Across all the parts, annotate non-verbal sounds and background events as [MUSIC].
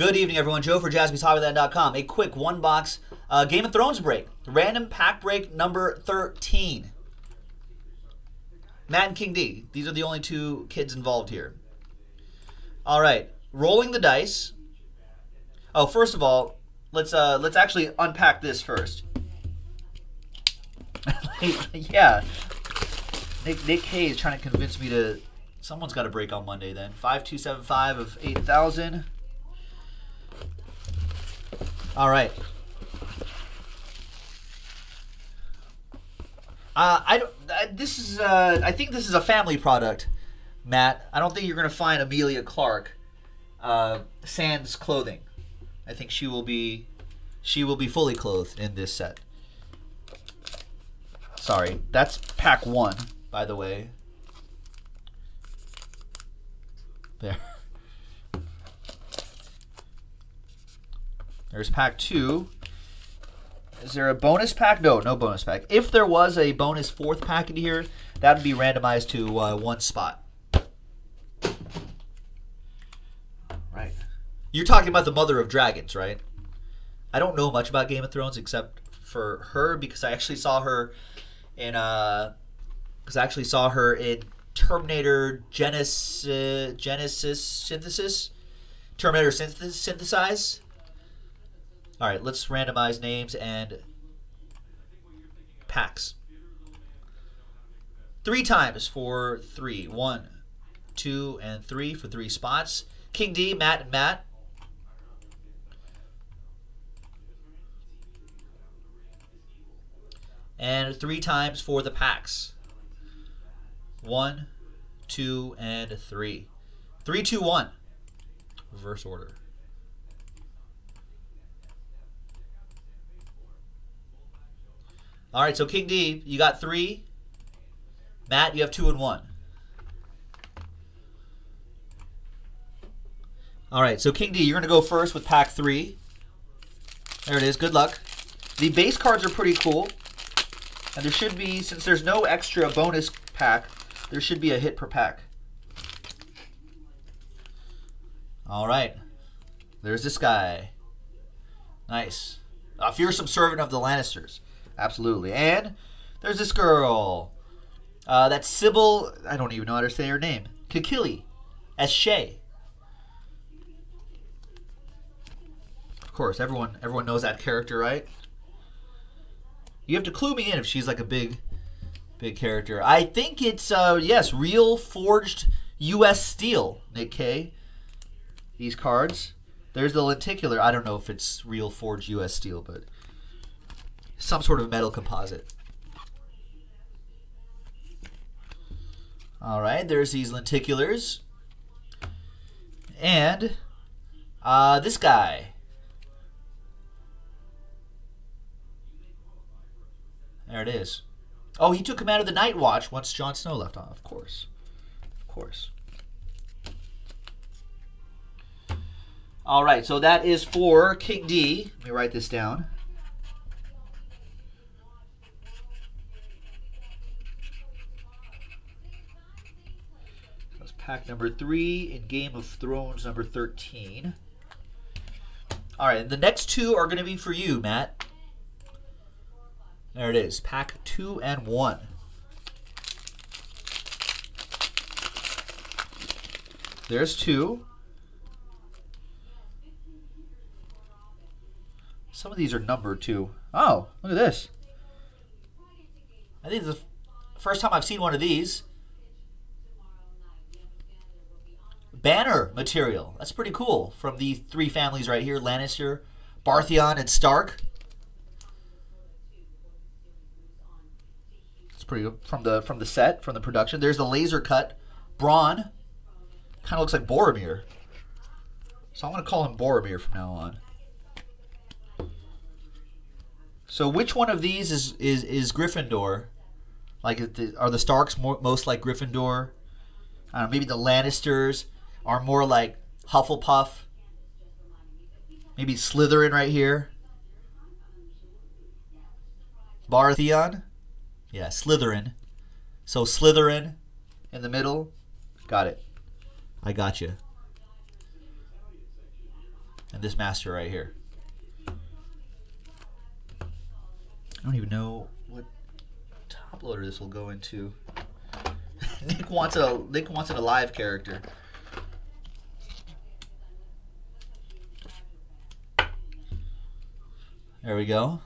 Good evening, everyone. Joe for JaspysHobbyland.com. A quick one box uh, Game of Thrones break. Random pack break number 13. Matt and King D. These are the only two kids involved here. All right. Rolling the dice. Oh, first of all, let's uh let's actually unpack this first. [LAUGHS] yeah. Nick Nick Hayes trying to convince me to someone's got a break on Monday then. 5275 of 8000. All right. Uh, I don't. Uh, this is. Uh, I think this is a family product, Matt. I don't think you're gonna find Emilia Clarke, uh, sans clothing. I think she will be, she will be fully clothed in this set. Sorry, that's pack one, by the way. There. There's pack two. Is there a bonus pack? No, no bonus pack. If there was a bonus fourth pack in here, that would be randomized to uh, one spot. Right. You're talking about the Mother of Dragons, right? I don't know much about Game of Thrones except for her because I actually saw her in uh because I actually saw her in Terminator Genisys Genisys Synthesis Terminator Synth- Synthesize all right, let's randomize names and packs. Three times for three. One, two, and three for three spots. King D, Matt, and Matt. And three times for the packs. One, two, and three. Three, two, one. Reverse order. All right, so King D, you got three. Matt, you have two and one. All right, so King D, you're going to go first with pack three. There it is. Good luck. The base cards are pretty cool. And there should be, since there's no extra bonus pack, there should be a hit per pack. All right. There's this guy. Nice. Uh, a fearsome servant of the Lannisters. Absolutely. And there's this girl. Uh, that's Sibel. I don't even know how to say her name. Kekilli. As Shae. Of course, everyone everyone knows that character, right? You have to clue me in if she's like a big, big character. I think it's uh yes, real forged U.S. steel. Nick K. These cards. There's the lenticular. I don't know if it's real forged U.S. steel, but some sort of metal composite. All right, there's these lenticulars. And uh, this guy. There it is. Oh, he took command of the Night Watch once Jon Snow left on. Of course. Of course. All right, so that is for King D. Let me write this down. Pack number three in Game of Thrones number 13. All right, the next two are going to be for you, Matt. There it is, pack two and one. There's two. Some of these are numbered too. Oh, look at this. I think it's the first time I've seen one of these. Banner material. That's pretty cool from the three families right here Lannister, Baratheon, and Stark. It's pretty good from the from the set, from the production. There's the laser cut. Bronn. Kind of looks like Boromir. So I'm going to call him Boromir from now on. So which one of these is is is Gryffindor? Like are the Starks more, most like Gryffindor? I don't know, maybe the Lannisters are more like Hufflepuff. Maybe Slytherin right here. Baratheon. Yeah, Slytherin. So Slytherin in the middle. Got it. I got you. And this master right here. I don't even know what top loader this will go into. [LAUGHS] Nick wants a Nick wants an alive character. There we go.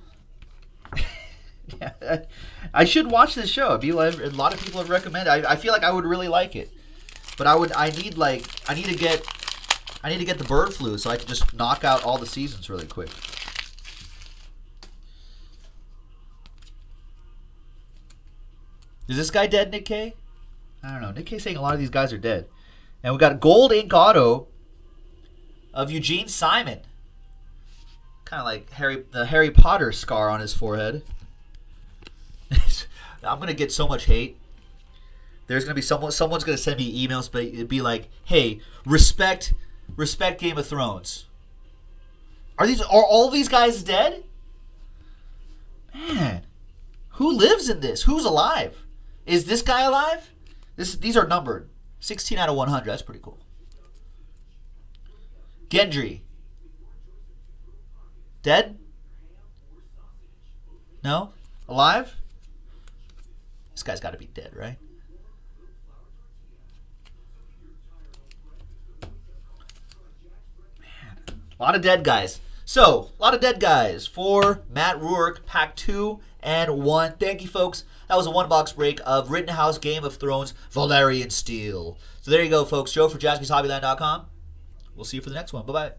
[LAUGHS] yeah, I should watch this show. A lot of people have recommended. I, I feel like I would really like it, but I would. I need like I need to get I need to get the bird flu so I can just knock out all the seasons really quick. Is this guy dead, Nick K? I don't know. Nick K saying a lot of these guys are dead. And we got a gold ink auto of Eugene Simon kind of like Harry the Harry Potter scar on his forehead. [LAUGHS] I'm gonna get so much hate. There's gonna be someone someone's gonna send me emails, but it'd be like, "Hey, respect, respect Game of Thrones." Are these are all these guys dead? Man, who lives in this? Who's alive? Is this guy alive? This these are numbered. 16 out of 100. That's pretty cool. Gendry, Dead? No? Alive? This guy's got to be dead, right? Man, a lot of dead guys. So, a lot of dead guys for Matt Rourke, Pack 2 and 1. Thank you, folks. That was a one box break of Rittenhouse Game of Thrones Valyrian Steel. So there you go, folks. Joe for jaspyshobbyland.com. We'll see you for the next one. Bye bye.